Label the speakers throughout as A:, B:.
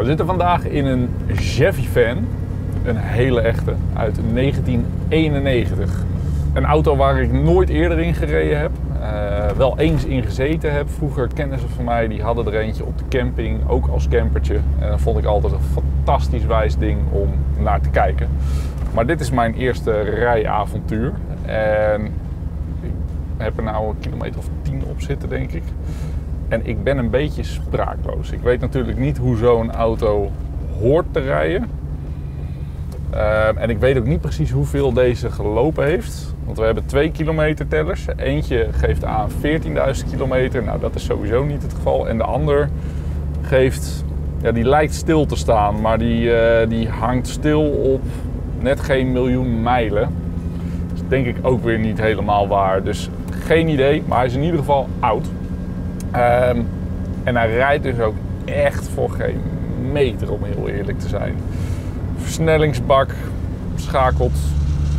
A: Nou, we zitten vandaag in een Chevy Fan. Een hele echte, uit 1991. Een auto waar ik nooit eerder in gereden heb. Uh, wel eens in gezeten heb. Vroeger kennissen van mij die hadden er eentje op de camping, ook als campertje. En dat vond ik altijd een fantastisch wijs ding om naar te kijken. Maar dit is mijn eerste rijavontuur. En ik heb er nou een kilometer of tien op zitten, denk ik. En ik ben een beetje spraakloos. Ik weet natuurlijk niet hoe zo'n auto hoort te rijden. Uh, en ik weet ook niet precies hoeveel deze gelopen heeft. Want we hebben twee kilometer tellers. Eentje geeft aan 14.000 kilometer. Nou, dat is sowieso niet het geval. En de ander geeft, ja, die lijkt stil te staan. Maar die, uh, die hangt stil op net geen miljoen mijlen. Dat is denk ik ook weer niet helemaal waar. Dus geen idee. Maar hij is in ieder geval oud. Um, en hij rijdt dus ook echt voor geen meter, om heel eerlijk te zijn. Versnellingsbak, schakelt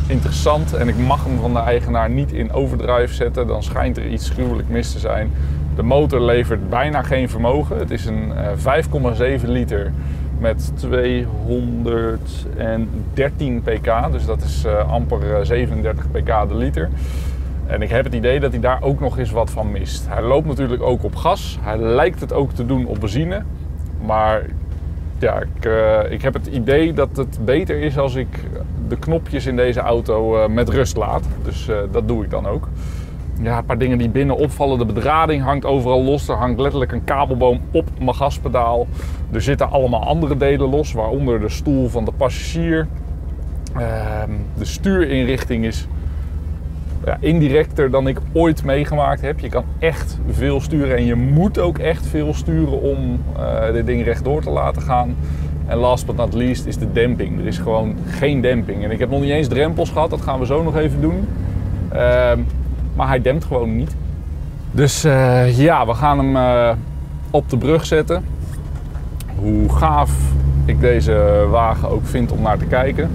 A: interessant. En ik mag hem van de eigenaar niet in overdrive zetten, dan schijnt er iets gruwelijk mis te zijn. De motor levert bijna geen vermogen. Het is een uh, 5,7 liter met 213 pk. Dus dat is uh, amper 37 pk de liter. En ik heb het idee dat hij daar ook nog eens wat van mist. Hij loopt natuurlijk ook op gas. Hij lijkt het ook te doen op benzine. Maar ja, ik, uh, ik heb het idee dat het beter is als ik de knopjes in deze auto uh, met rust laat. Dus uh, dat doe ik dan ook. Ja, een paar dingen die binnen opvallen. De bedrading hangt overal los. Er hangt letterlijk een kabelboom op mijn gaspedaal. Er zitten allemaal andere delen los, waaronder de stoel van de passagier. Ehm, de stuurinrichting is ja, indirecter dan ik ooit meegemaakt heb. Je kan echt veel sturen en je moet ook echt veel sturen om uh, dit ding rechtdoor te laten gaan. En last but not least is de demping. Er is gewoon geen demping. En ik heb nog niet eens drempels gehad, dat gaan we zo nog even doen. Uh, maar hij dempt gewoon niet. Dus uh, ja, we gaan hem uh, op de brug zetten. Hoe gaaf ik deze wagen ook vind om naar te kijken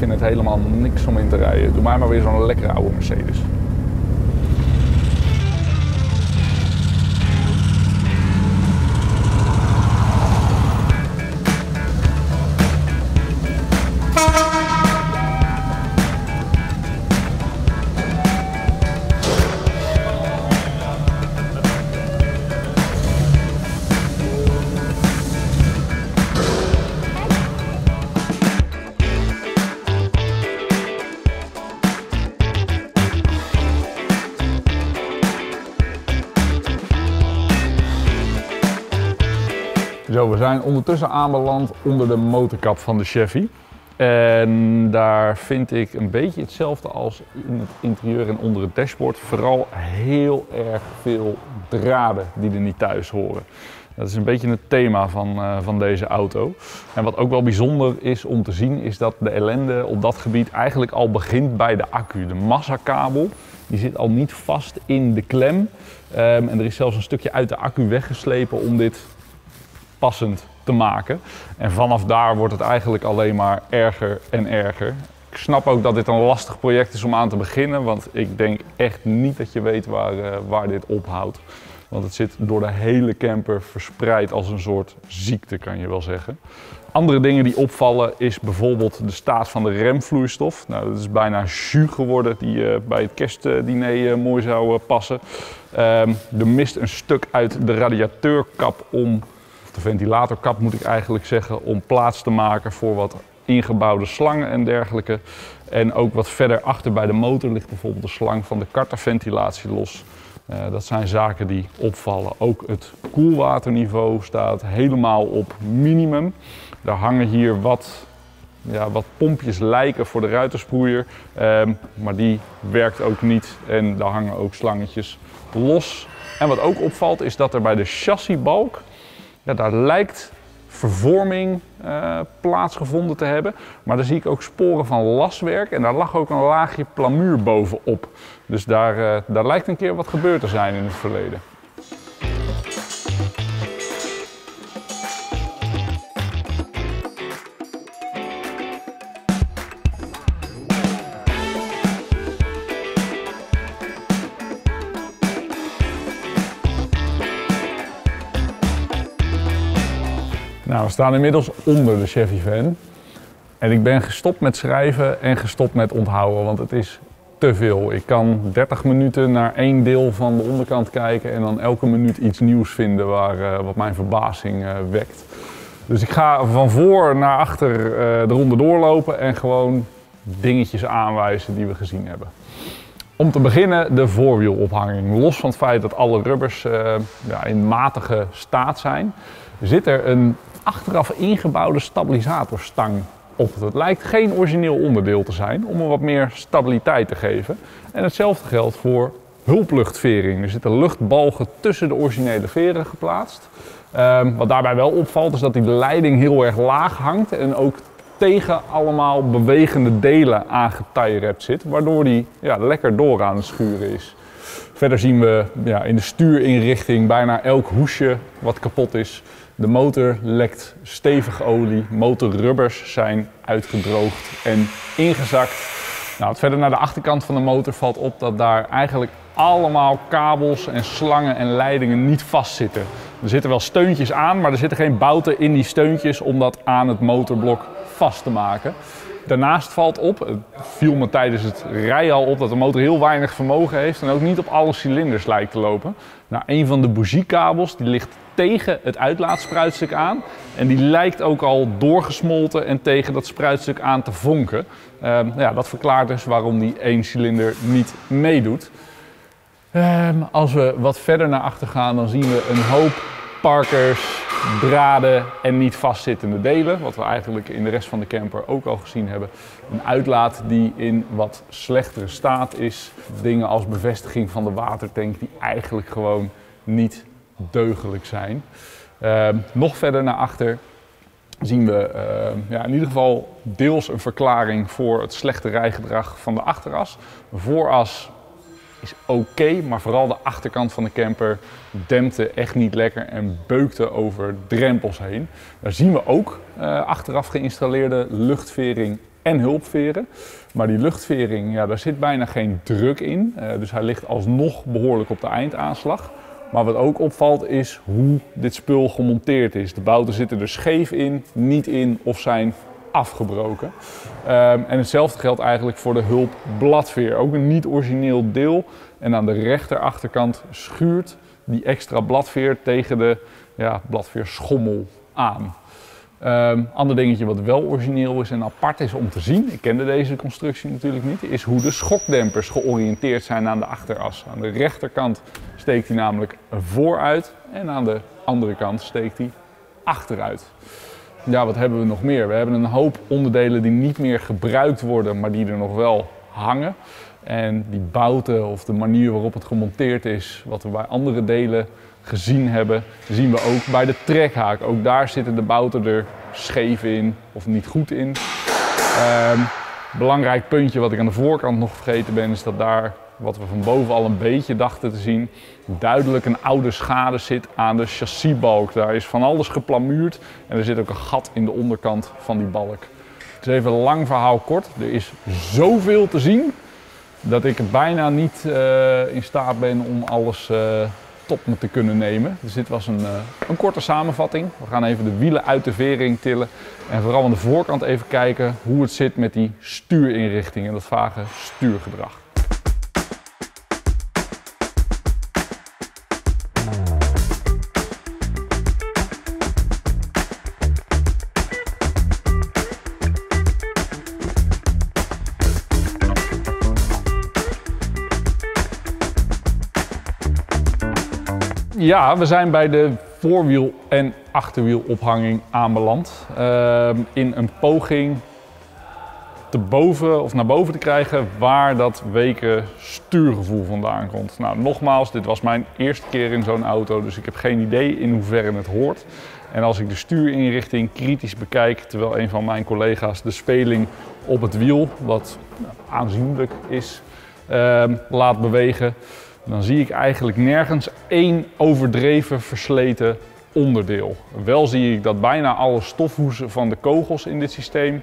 A: vind het helemaal niks om in te rijden. Doe mij maar weer zo'n lekkere oude Mercedes. Ondertussen aanbeland onder de motorkap van de Chevy. En daar vind ik een beetje hetzelfde als in het interieur en onder het dashboard. Vooral heel erg veel draden die er niet thuis horen. Dat is een beetje het thema van, uh, van deze auto. En wat ook wel bijzonder is om te zien, is dat de ellende op dat gebied eigenlijk al begint bij de accu. De massakabel die zit al niet vast in de klem. Um, en er is zelfs een stukje uit de accu weggeslepen om dit passend te maken. En vanaf daar wordt het eigenlijk alleen maar erger en erger. Ik snap ook dat dit een lastig project is om aan te beginnen, want ik denk echt niet dat je weet waar, uh, waar dit ophoudt. Want het zit door de hele camper verspreid als een soort ziekte, kan je wel zeggen. Andere dingen die opvallen is bijvoorbeeld de staat van de remvloeistof. Nou, dat is bijna jus geworden die uh, bij het kerstdiner uh, mooi zou passen. Um, er mist een stuk uit de radiateurkap om de ventilatorkap moet ik eigenlijk zeggen, om plaats te maken voor wat ingebouwde slangen en dergelijke. En ook wat verder achter bij de motor ligt bijvoorbeeld de slang van de karterventilatie los. Uh, dat zijn zaken die opvallen. Ook het koelwaterniveau staat helemaal op minimum. Er hangen hier wat, ja, wat pompjes lijken voor de ruitersproeier, um, maar die werkt ook niet en daar hangen ook slangetjes los. En wat ook opvalt is dat er bij de chassisbalk ja, daar lijkt vervorming uh, plaatsgevonden te hebben. Maar daar zie ik ook sporen van laswerk en daar lag ook een laagje plamuur bovenop. Dus daar, uh, daar lijkt een keer wat gebeurd te zijn in het verleden. Staan inmiddels onder de Chevy van. En ik ben gestopt met schrijven en gestopt met onthouden, want het is te veel. Ik kan 30 minuten naar één deel van de onderkant kijken en dan elke minuut iets nieuws vinden waar, uh, wat mijn verbazing uh, wekt. Dus ik ga van voor naar achter uh, de ronde doorlopen en gewoon dingetjes aanwijzen die we gezien hebben. Om te beginnen de voorwielophanging. Los van het feit dat alle rubbers ja, in matige staat zijn, zit er een achteraf ingebouwde stabilisatorstang op. Het lijkt geen origineel onderdeel te zijn om er wat meer stabiliteit te geven. En hetzelfde geldt voor hulpluchtvering. Er zitten luchtbalgen tussen de originele veren geplaatst. Um, wat daarbij wel opvalt is dat die leiding heel erg laag hangt en ook tegen allemaal bewegende delen aangetierept zit, waardoor die ja, lekker door aan het schuren is. Verder zien we ja, in de stuurinrichting bijna elk hoesje wat kapot is. De motor lekt stevig olie, motorrubbers zijn uitgedroogd en ingezakt. Nou, verder naar de achterkant van de motor valt op dat daar eigenlijk allemaal kabels en slangen en leidingen niet vastzitten. Er zitten wel steuntjes aan, maar er zitten geen bouten in die steuntjes om dat aan het motorblok vast te maken. Daarnaast valt op, het viel me tijdens het rijden al op dat de motor heel weinig vermogen heeft en ook niet op alle cilinders lijkt te lopen. Nou, een van de bougiekabels die ligt tegen het uitlaatspruitstuk aan en die lijkt ook al doorgesmolten en tegen dat spruitstuk aan te vonken. Uh, ja, dat verklaart dus waarom die één cilinder niet meedoet. Uh, als we wat verder naar achter gaan, dan zien we een hoop parkers, draden en niet vastzittende delen. Wat we eigenlijk in de rest van de camper ook al gezien hebben. Een uitlaat die in wat slechtere staat is. Dingen als bevestiging van de watertank die eigenlijk gewoon niet deugelijk zijn. Uh, nog verder naar achter zien we uh, ja, in ieder geval deels een verklaring voor het slechte rijgedrag van de achteras. vooras is oké, maar vooral de achterkant van de camper dempte echt niet lekker en beukte over drempels heen. Daar zien we ook uh, achteraf geïnstalleerde luchtvering en hulpveren. Maar die luchtvering, ja, daar zit bijna geen druk in. Uh, dus hij ligt alsnog behoorlijk op de eindaanslag. Maar wat ook opvalt is hoe dit spul gemonteerd is. De bouten zitten er scheef in, niet in of zijn afgebroken. Um, en hetzelfde geldt eigenlijk voor de hulpbladveer. Ook een niet origineel deel. En aan de rechterachterkant schuurt die extra bladveer tegen de ja, bladveerschommel aan. Um, ander dingetje wat wel origineel is en apart is om te zien, ik kende deze constructie natuurlijk niet, is hoe de schokdempers georiënteerd zijn aan de achteras. Aan de rechterkant steekt hij namelijk vooruit en aan de andere kant steekt hij achteruit. Ja, wat hebben we nog meer? We hebben een hoop onderdelen die niet meer gebruikt worden, maar die er nog wel hangen. En die bouten of de manier waarop het gemonteerd is, wat we bij andere delen gezien hebben, zien we ook bij de trekhaak. Ook daar zitten de bouten er scheef in of niet goed in. Um, belangrijk puntje wat ik aan de voorkant nog vergeten ben, is dat daar, wat we van boven al een beetje dachten te zien, duidelijk een oude schade zit aan de chassisbalk. Daar is van alles geplamuurd en er zit ook een gat in de onderkant van die balk. Het is even lang verhaal kort. Er is zoveel te zien dat ik bijna niet uh, in staat ben om alles uh, tot me te kunnen nemen. Dus dit was een, uh, een korte samenvatting. We gaan even de wielen uit de vering tillen en vooral aan de voorkant even kijken hoe het zit met die stuurinrichting en dat vage stuurgedrag. Ja, we zijn bij de voorwiel- en achterwielophanging aanbeland. Uh, in een poging te boven of naar boven te krijgen waar dat weken stuurgevoel vandaan komt. Nou, nogmaals, dit was mijn eerste keer in zo'n auto, dus ik heb geen idee in hoeverre het hoort. En als ik de stuurinrichting kritisch bekijk, terwijl een van mijn collega's de speling op het wiel, wat aanzienlijk is, uh, laat bewegen, dan zie ik eigenlijk nergens één overdreven versleten onderdeel. Wel zie ik dat bijna alle stofhoezen van de kogels in dit systeem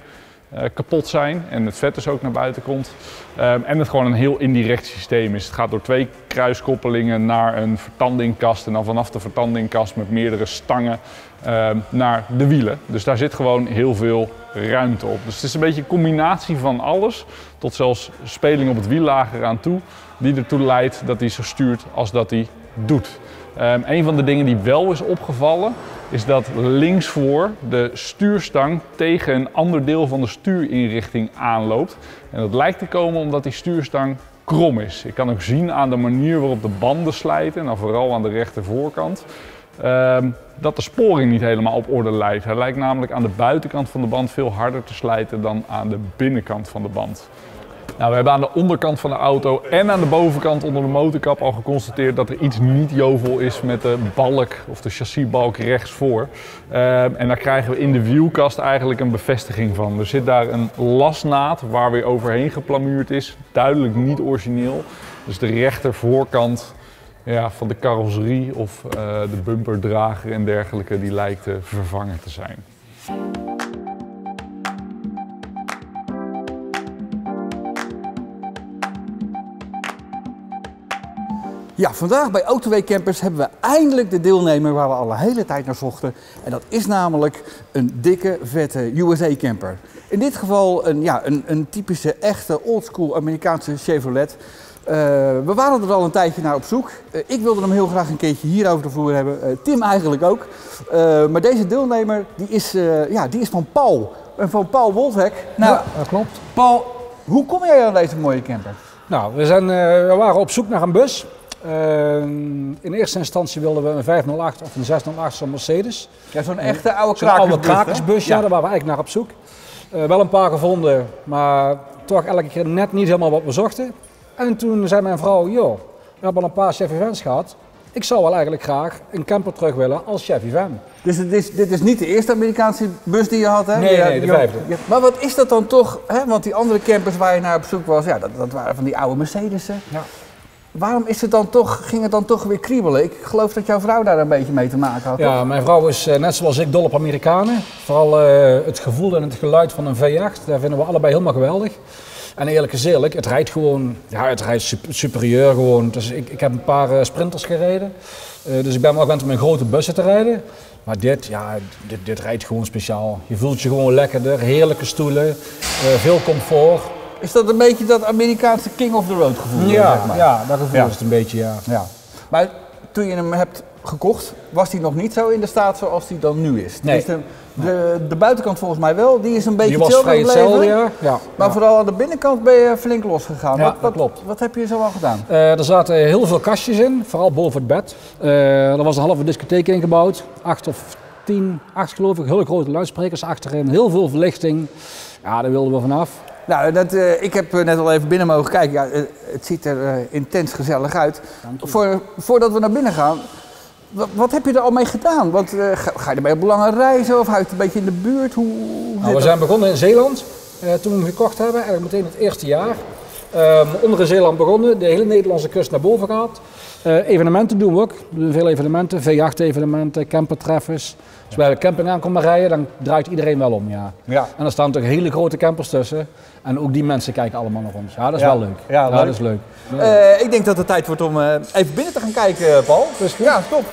A: kapot zijn en het vet dus ook naar buiten komt. Ehm, en het gewoon een heel indirect systeem is. Het gaat door twee kruiskoppelingen naar een vertandingkast en dan vanaf de vertandingkast met meerdere stangen ehm, naar de wielen. Dus daar zit gewoon heel veel ruimte op. Dus het is een beetje een combinatie van alles, tot zelfs speling op het wiellager aan toe, die ertoe leidt dat hij zo stuurt als dat hij doet. Um, een van de dingen die wel is opgevallen, is dat linksvoor de stuurstang tegen een ander deel van de stuurinrichting aanloopt. En dat lijkt te komen omdat die stuurstang krom is. Ik kan ook zien aan de manier waarop de banden slijten, en dan vooral aan de rechtervoorkant, um, dat de sporing niet helemaal op orde lijkt. Hij lijkt namelijk aan de buitenkant van de band veel harder te slijten dan aan de binnenkant van de band. Nou, we hebben aan de onderkant van de auto en aan de bovenkant onder de motorkap al geconstateerd dat er iets niet jovel is met de balk of de chassisbalk rechtsvoor. Uh, en daar krijgen we in de wielkast eigenlijk een bevestiging van. Er zit daar een lasnaad waar weer overheen geplamuurd is. Duidelijk niet origineel. Dus de rechtervoorkant ja, van de carrosserie of uh, de bumperdrager en dergelijke, die lijkt uh, vervangen te zijn.
B: Ja, vandaag bij Autoweek Campers hebben we eindelijk de deelnemer waar we al een hele tijd naar zochten. En dat is namelijk een dikke, vette USA camper. In dit geval een, ja, een, een typische, echte, oldschool Amerikaanse Chevrolet. Uh, we waren er al een tijdje naar op zoek. Uh, ik wilde hem heel graag een keertje hier over de vloer hebben. Uh, Tim eigenlijk ook. maar deze deelnemer die is, ja, die is van Paul. En van Paul Wolfhek.
C: Nou, ja, dat klopt.
B: Paul, hoe kom jij aan deze mooie camper?
C: Nou, we, zijn, we waren op zoek naar een bus. Uh, in eerste instantie wilden we een 508 of een 608 zo'n Mercedes.
B: Ja, zo'n echte oude krakersbus.
C: oude krakersbus, ja. daar waren we eigenlijk naar op zoek. Uh, wel een paar gevonden, maar toch elke keer net niet helemaal wat we zochten. En toen zei mijn vrouw, joh, we hebben al een paar Chevy Vans gehad. Ik zou wel eigenlijk graag een camper terug willen als Chevy Van.
B: Dus dit is, dit is niet de eerste Amerikaanse bus die je had, hè?
C: Nee, nee, de vijfde.
B: Ja, maar wat is dat dan toch? Hè? Want die andere campers waar je naar op zoek was, ja, dat, dat waren van die oude Mercedes'en. Ja. Waarom is het dan toch, ging het dan toch weer kriebelen? Ik geloof dat jouw vrouw daar een beetje mee te maken had.
C: Ja, mijn vrouw is net zoals ik dol op Amerikanen. Vooral uh, het gevoel en het geluid van een V8, daar vinden we allebei helemaal geweldig. En eerlijk is eerlijk, het rijdt gewoon, ja, het rijdt superieur gewoon. Dus ik, ik heb een paar uh, sprinters gereden. Uh, dus ik ben wel gewend om in grote bussen te rijden. Maar dit, ja, dit, dit rijdt gewoon speciaal. Je voelt je gewoon lekkerder, heerlijke stoelen, veel comfort.
B: Is dat een beetje dat Amerikaanse king of the road gevoel?
C: Ja, zeg maar? ja dat gevoel is het een beetje, ja.
B: ja. Maar toen je hem hebt gekocht, was hij nog niet zo in de staat zoals hij dan nu is.
C: Nee.
B: De, de, de, buitenkant volgens mij wel, die is een beetje
C: hetzelfde gebleven. Ja.
B: ja. Maar vooral aan de binnenkant ben je flink losgegaan.
C: Ja,
B: wat, wat,
C: klopt.
B: Wat heb je zo al gedaan?
C: Uh, er zaten heel veel kastjes in, vooral boven het bed. Uh, er was een halve discotheek ingebouwd, acht of tien, acht geloof ik, hele grote luidsprekers achterin, heel veel verlichting. Ja, daar wilden we vanaf.
B: Nou, dat, uh, ik heb net al even binnen mogen kijken. Ja, het ziet er uh, intens gezellig uit. Voor, voordat we naar binnen gaan, wat, wat, heb je er al mee gedaan? Want uh, ga, ga, je ermee op lange reizen of hou je het een beetje in de buurt? Hoe, hoe
C: nou, we zijn begonnen in Zeeland toen we hem gekocht hebben, eigenlijk meteen het eerste jaar. Um, onder in Zeeland begonnen, de hele Nederlandse kust naar boven gehad. evenementen doen we ook. We doen veel evenementen, V8-evenementen, campertreffers. Als wij de camping aan komen rijden, dan draait iedereen wel om, ja.
B: ja.
C: En er staan toch hele grote campers tussen. En ook die mensen kijken allemaal naar ons. Ja, dat is
B: ja.
C: wel leuk.
B: Ja,
C: ja
B: leuk.
C: dat is leuk.
B: Uh, ik denk dat het tijd wordt om uh, even binnen te gaan kijken, Paul.
C: Dus
B: ja, stop.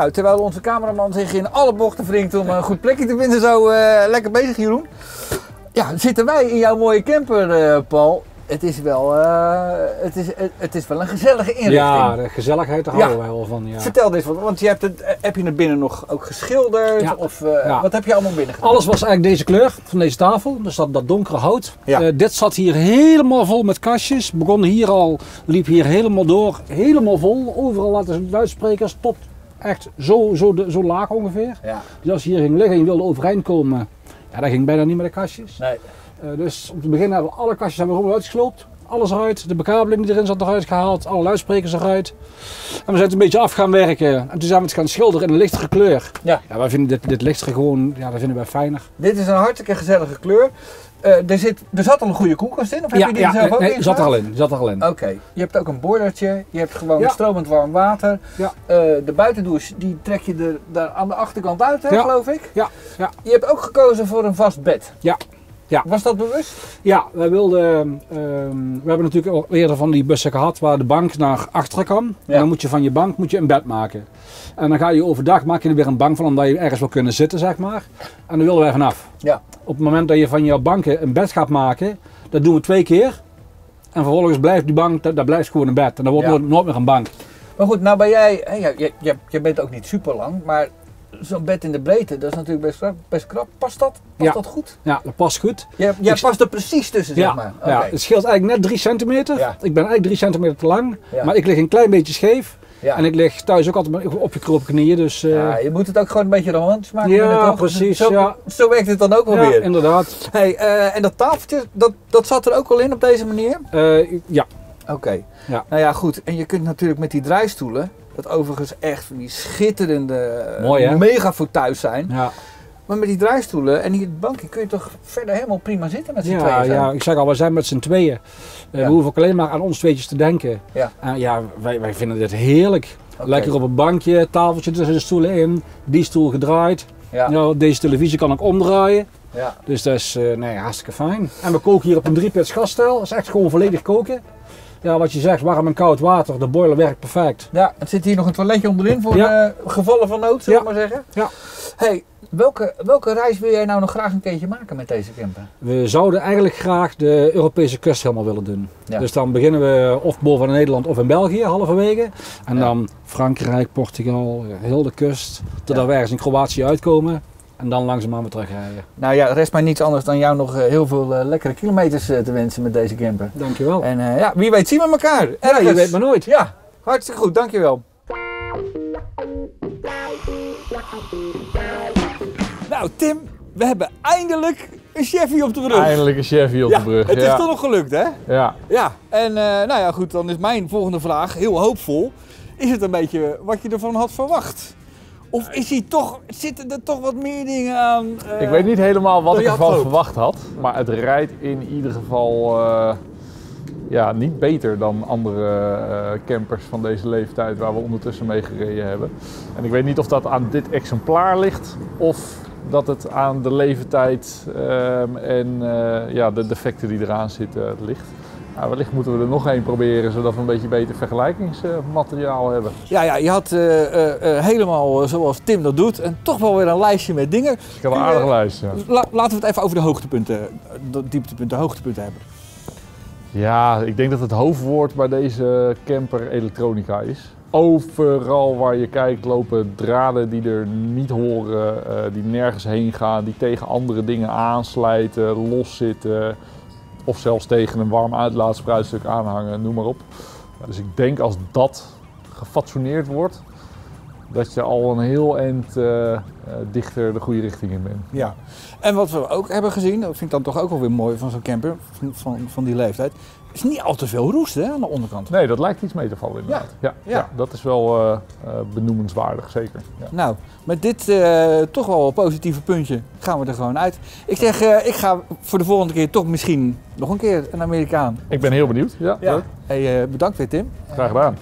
B: Nou, terwijl onze cameraman zich in alle bochten wringt om een goed plekje te vinden, zo uh, lekker bezig, Jeroen. Ja, zitten wij in jouw mooie camper, uh, Paul. Het is, wel, uh, het, is, het is wel een gezellige inrichting.
C: Ja, de gezelligheid daar houden wij wel van. Ja.
B: Vertel dit, want je hebt het, heb je het binnen nog ook geschilderd?
C: Ja.
B: Of wat heb je allemaal binnen gedaan?
C: Alles was eigenlijk deze kleur van deze tafel. Dus dat, dat donkere hout. dit zat hier helemaal vol met kastjes. Begon hier al, liep hier helemaal door. Helemaal vol. Overal laten ze luidsprekers tot echt zo, zo, de, zo laag ongeveer. Dus als je hier ging liggen en je wilde overeind komen, ja, dat ging bijna niet met de kastjes.
B: Nee.
C: Uh, dus om te beginnen hebben we alle kastjes hebben we uitgesloopt. Alles eruit, de bekabeling die erin zat eruit gehaald, alle luidsprekers eruit. En we zijn het een beetje af gaan werken. En toen zijn we het gaan schilderen in een lichtere kleur.
B: Ja.
C: ja wij vinden dit, dit lichtere gewoon, ja, dat vinden wij fijner.
B: Dit is een hartstikke gezellige kleur. Eh, er, zit, er zat al een goede koelkast in? Of heb
C: Ja,
B: je die
C: ja
B: zelf ook
C: nee,
B: in
C: zat er al in. Zat er al in.
B: Oké, je hebt ook een boilertje, je hebt gewoon
C: Ja.
B: stromend warm water.
C: Ja.
B: Eh, de buitendouche die trek je er daar aan de achterkant uit, hè, geloof ik.
C: Ja, ja.
B: Je hebt ook gekozen voor een vast bed.
C: Ja. Ja.
B: Was dat bewust?
C: Ja, wij wilden, ehm, we hebben natuurlijk al eerder van die bussen gehad waar de bank naar achteren kan.
B: Ja.
C: En dan moet je van je bank moet je een bed maken. En dan ga je overdag, maak je er weer een bank van, omdat je ergens wil kunnen zitten, zeg maar. En daar willen wij vanaf.
B: Ja.
C: Op het moment dat je van jouw banken een bed gaat maken, dat doen we twee keer. En vervolgens blijft die bank, dat, dat blijft gewoon een bed. En dat wordt
B: Ja.
C: nooit, meer een bank.
B: Maar goed, nou ben jij, je, je, je bent ook niet super lang, maar zo'n bed in de breedte, dat is natuurlijk best, krap- best krap. Past dat? Past
C: Ja.
B: dat goed?
C: Ja, dat past goed.
B: Jij, jij
C: Ik-
B: past er precies tussen, zeg maar.
C: ja, het scheelt eigenlijk net 3 centimeter.
B: Ja.
C: Ik ben eigenlijk 3 centimeter te lang. Maar ik lig een klein beetje scheef. En ik lig thuis ook altijd op- je knieën. Dus eh,
B: Ja, je moet het ook gewoon een beetje romantisch maken.
C: Ja, precies,
B: Zo,
C: ja.
B: zo werkt het dan ook wel
C: ja,
B: weer.
C: inderdaad.
B: Hey, eh, en dat tafeltje, dat, dat zat er ook al in op deze manier?
C: Eh, ja,
B: Oké.
C: Ja.
B: Nou ja, goed. En je kunt natuurlijk met die draaistoelen, dat overigens echt van die schitterende
C: Mooi, hè?
B: mega voor thuis zijn.
C: ja.
B: Maar met die draaistoelen en die bankje kun je toch verder helemaal prima zitten met z'n
C: Ja,
B: tweeën.
C: ja, ik zeg al, we zijn met z'n tweeën. Eh,
B: Ja.
C: We hoeven ook alleen maar aan ons tweetjes te denken.
B: Ja.
C: En ja, wij, wij vinden dit heerlijk.
B: Oké.
C: Lekker op een bankje, tafeltje tussen de stoelen in, die stoel gedraaid.
B: Ja.
C: Ja, deze televisie kan ik omdraaien.
B: Ja.
C: Dus dat is eh, nee, hartstikke fijn. En we koken hier op een driepits gasstijl. Dat is echt gewoon volledig koken. Ja, wat je zegt, warm en koud water. De boiler werkt perfect.
B: Ja, er zit hier nog een toiletje onderin voor
C: Ja.
B: de gevallen van nood, zullen we
C: Ja.
B: maar zeggen.
C: Ja.
B: Hey, welke, welke reis wil jij nou nog graag een keertje maken met deze camper?
C: We zouden eigenlijk graag de Europese kust helemaal willen doen.
B: Ja.
C: Dus dan beginnen we of boven Nederland of in België, halverwege. En dan Frankrijk, Portugal, heel de kust. Totdat we ergens in Kroatië uitkomen. En dan langzaamaan weer terugrijden.
B: Nou ja, rest mij niets anders dan jou nog eh, heel veel eh, lekkere kilometers eh, te wensen met deze camper.
C: Dankjewel.
B: En eh, ja, wie weet zien we elkaar.
C: Ja, je weet maar nooit.
B: Ja, hartstikke goed, dankjewel. Nou Tim, we hebben eindelijk een Chevy op de brug.
A: Eindelijk een Chevy op
B: ja,
A: de brug.
B: het is toch nog gelukt hè?
A: ja.
B: Ja, en eh, nou ja goed, dan is mijn volgende vraag heel hoopvol. Is het een beetje wat je ervan had verwacht? Of is hij toch, zitten er toch wat meer dingen aan? eh,
A: Ik weet niet helemaal wat ik ervan verwacht had. Maar het rijdt in ieder geval eh, ja, niet beter dan andere eh, campers van deze leeftijd waar we ondertussen mee gereden hebben. En ik weet niet of dat aan dit exemplaar ligt of dat het aan de leeftijd ehm, en eh, ja, de defecten die eraan zitten ligt. Nou, wellicht moeten we er nog één proberen zodat we een beetje beter vergelijkingsmateriaal hebben.
B: Ja, ja, je had eh, eh, eh, helemaal zoals Tim dat doet en toch wel weer een lijstje met dingen.
A: Ik heb een aardige lijst. Ja.
B: La- laten we het even over de hoogtepunten, de dieptepunten, de hoogtepunten hebben.
A: Ja, ik denk dat het hoofdwoord bij deze camper elektronica is. Overal waar je kijkt lopen draden die er niet horen, die nergens heen gaan, die tegen andere dingen aansluiten, loszitten of zelfs tegen een warm uitlaatspruitstuk aanhangen, noem maar op. Dus ik denk als dat gefatsoeneerd wordt, dat je al een heel eind eh, eh, dichter de goede richting in bent.
B: Ja. En wat we ook hebben gezien, dat vind ik dan toch ook wel weer mooi van zo'n camper, van, van, van die leeftijd, is niet al te veel roest hè, aan de onderkant.
A: Nee, dat lijkt iets mee te vallen inderdaad. Ja, ja.
B: Ja.
A: dat is wel eh, benoemenswaardig, zeker. Ja.
B: Nou, met dit eh, toch wel positieve puntje gaan we er gewoon uit. Ik zeg, ik ga voor de volgende keer toch misschien nog een keer een Amerikaan.
A: Ik ben heel benieuwd. Ja.
B: Hey, bedankt weer Tim.
A: Graag gedaan.